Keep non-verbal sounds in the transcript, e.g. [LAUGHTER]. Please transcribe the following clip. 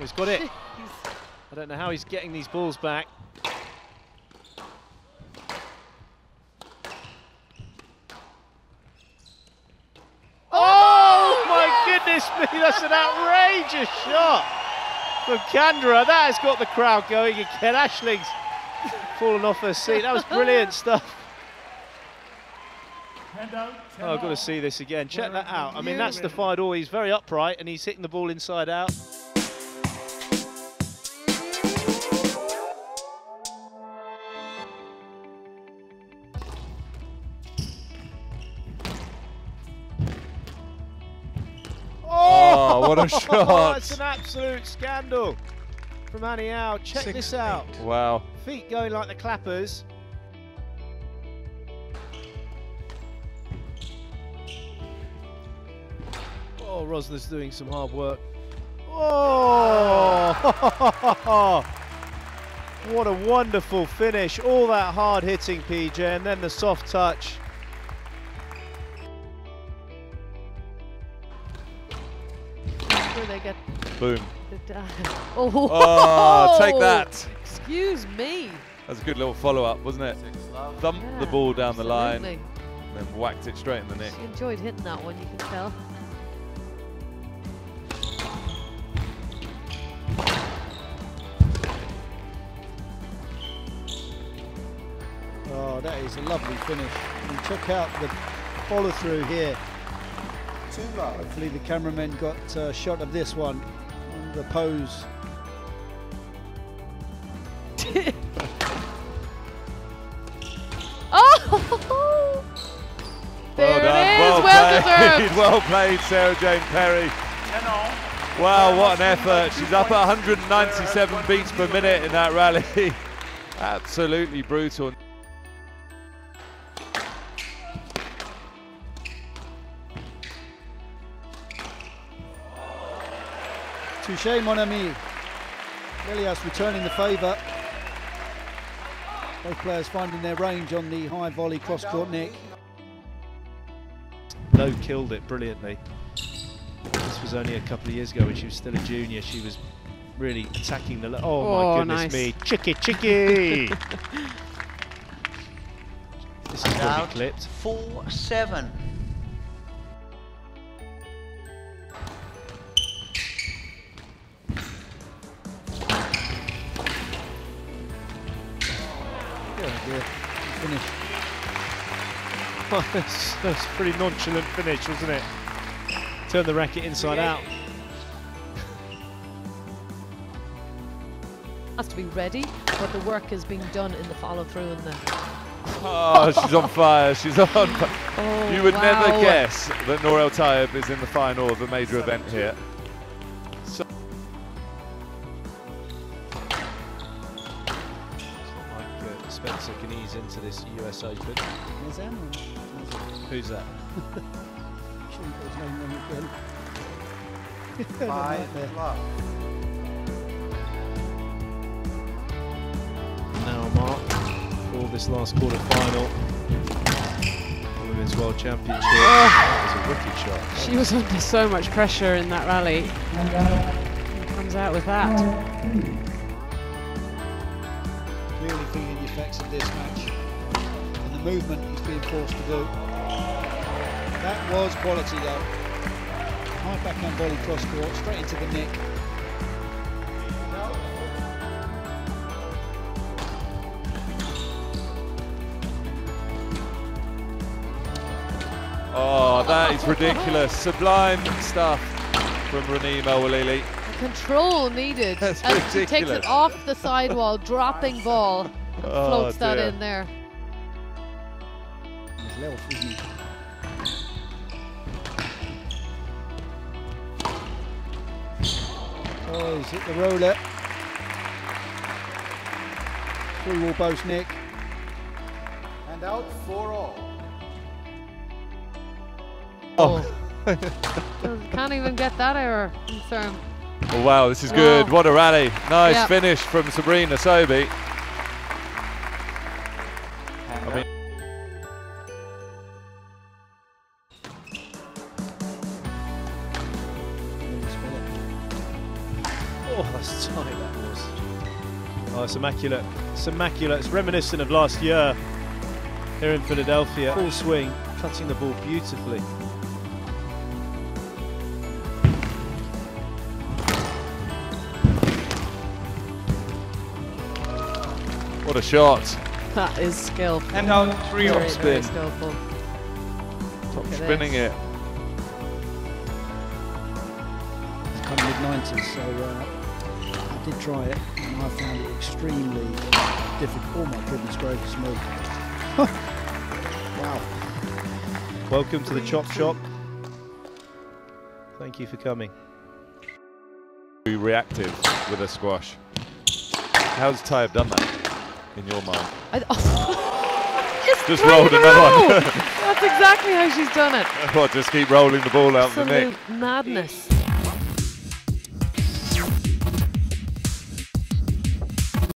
he's got it. I don't know how he's getting these balls back. Oh my goodness me, that's an outrageous shot from Kandra. That has got the crowd going again. Ashling's fallen off her seat. That was brilliant stuff. Oh, I've got to see this again. Check that out. I mean, that's the fight all. He's very upright and he's hitting the ball inside out. [LAUGHS] what a shot. That's an absolute scandal from Annie Au. Check Six, this out. eight. Wow. Feet going like the clappers. Oh, Rosner's doing some hard work. Oh! [LAUGHS] what a wonderful finish. All that hard hitting, PJ, and then the soft touch. Where they get Boom. the [LAUGHS] Oh, Oh, take that. Excuse me. That's a good little follow up, wasn't it? Thumped the ball down the line and then whacked it straight in the neck. She enjoyed hitting that one, you can tell. Oh, that is a lovely finish. And took out the follow through here. Hopefully the cameraman got a shot of this one. The pose. [LAUGHS] Oh! There well done. it is, Well, well, played. deserved. [LAUGHS] well played, Sarah Jane Perry. Wow, what an effort. She's up at 197 beats per minute in that rally. [LAUGHS] Absolutely brutal. Touche, mon ami. Elias returning the favour. Both players finding their range on the high volley cross court nick. Lowe killed it brilliantly. This was only a couple of years ago when she was still a junior. She was really attacking the. lo- Oh, Oh, my goodness nice. me! Chicky, chicky! [LAUGHS] this is Out probably clipped. four seven. Yeah, yeah. Finish. [LAUGHS] that's, that's a pretty nonchalant finish, wasn't it? Turn the racket inside out. [LAUGHS] Has to be ready, but the work is being done in the follow through and the. [LAUGHS] Oh, she's on fire. She's on fire. Oh, You would wow. never guess that Nour El Tayeb is in the final of a major event here. Spencer can ease into this US Open. There's Amron. Who's that? Sure you got his name wrong again. Five love. Now mark for this last quarter final. Women's World Championship. Ah! That was a wicked shot. She was under so much pressure in that rally. And comes out with that. Clearly feeling the effects of this match and the movement he's being forced to do. That was quality though. High backhand volley cross court, straight into the nick. Oh, that is ridiculous. Sublime stuff from Raneem El Welily. The control needed [LAUGHS] That's as she takes it off the sidewall, dropping [LAUGHS] ball, and Oh, floats that in there. He's Lelf, isn't he? Oh, he's hit the roller. Three wall post nick. And out for all. Oh. Doesn't- oh. [LAUGHS] Can't even get that error confirmed. Oh, wow, this is good. Wow. What a rally. Nice Yep. finish from Sabrina Sobhy. I mean, Oh, that's tight that was. Oh, it's immaculate. It's immaculate. It's reminiscent of last year here in Philadelphia. Full swing, cutting the ball beautifully. What a shot. That is skillful. And out three Very, off. very spin. skillful. Top at spinning this. it. It's kind of mid 90s, so uh, I did try it and I found it extremely difficult. Oh my goodness gracious me. [LAUGHS] wow. Welcome to the Chop Shop. Thank you for coming. Be reactive with a squash. How's Ty have done that in your mind? I, oh, [LAUGHS] just rolled her another one. That's exactly how she's done it. [LAUGHS] What, just keep rolling the ball out the net. madness.